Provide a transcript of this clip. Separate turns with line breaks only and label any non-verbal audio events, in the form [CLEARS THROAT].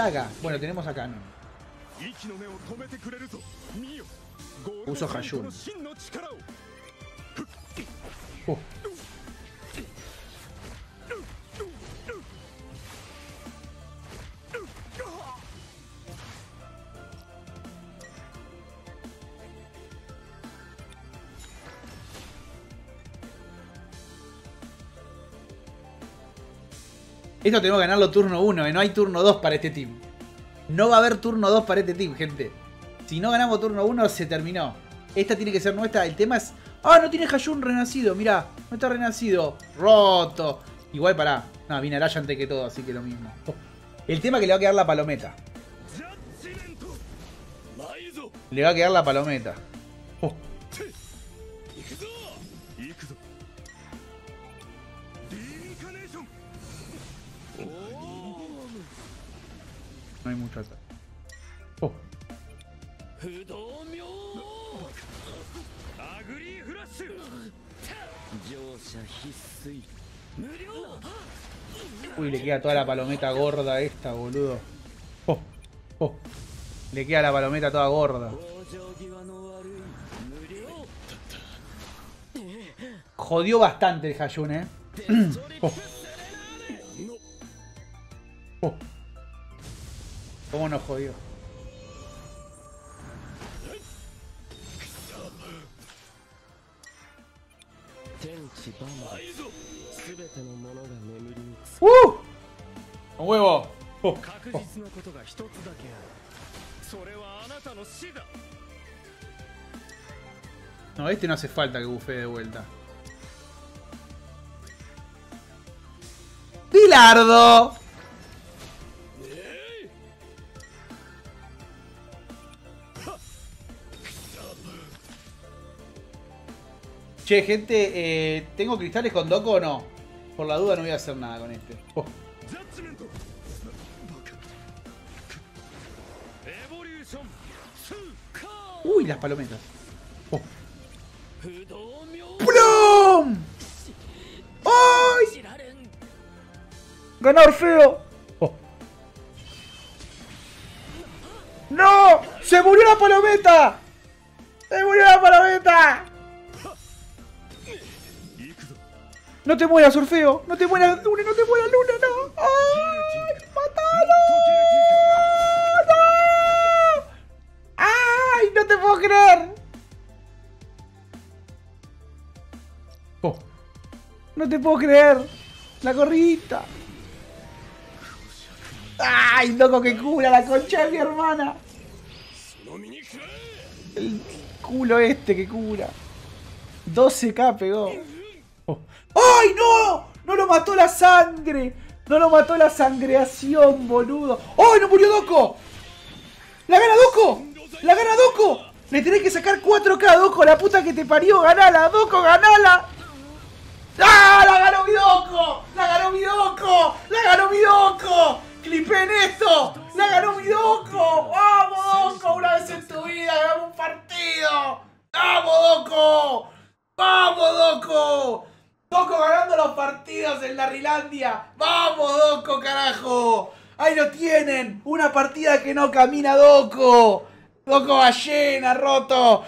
Saga. Bueno, tenemos acá, ¿no? Uso Hayun. Uh. Esto tenemos que ganarlo turno 1, ¿eh? no hay turno 2 para este team. No va a haber turno 2 para este team, gente. Si no ganamos turno 1, se terminó. Esta tiene que ser nuestra. El tema es... ¡Ah, no tiene Hayun renacido! Mirá, no está renacido. Roto. Igual pará. No, viene Araya antes que todo, así que lo mismo. El tema es que le va a quedar la palometa. Le va a quedar la palometa. Oh. No hay mucho acá. Oh. Uy, le queda toda la palometa gorda a esta, boludo. Oh, oh. Le queda la palometa toda gorda. Jodió bastante el Hayun, eh. [CLEARS THROAT] Oh. Oh. ¿Cómo nos jodió? ¡Uh! ¡Un huevo! Oh, oh. No, este no hace falta que bufee de vuelta. ¡Bilardo! Che, gente, eh, ¿tengo cristales con Doco o no? Por la duda no voy a hacer nada con este. Oh. Uy, las palometas. Oh. ¡Plum! ¡Ay! ¡Ganar feo! Oh. ¡No! ¡Se murió la palometa! ¡Se murió la palometa! No te mueras, Orfeo. No te mueras, Luna. No te mueras, Luna. No. ¡Ay! ¡Matalo! ¡No! ¡Ay! No te puedo creer. Oh. No te puedo creer. La gorrita. ¡Ay, loco que cura la concha de mi hermana! El culo este que cura. 12k pegó. ¡Ay, no! ¡No lo mató la sangre! ¡No lo mató la sangreación, boludo! ¡Ay, no murió Doco! ¡La gana Doco! ¡La gana Doco! Le tenés que sacar 4K a Doco, la puta que te parió. ¡Ganala, Doco, ganala! ¡Ah! ¡La ganó mi Doco! ¡La ganó mi Doco! ¡La ganó mi Doco! ¡Clipen esto! ¡La ganó mi Doco! ¡Vamos, Doco! Una vez en tu vida ganamos un partido. ¡Vamos, Doco! ¡Vamos, Doco! Ganando los partidos en la Rilandia. ¡Vamos, Doco, carajo! Ahí lo tienen. Una partida que no camina Doco. Doco ballena, roto.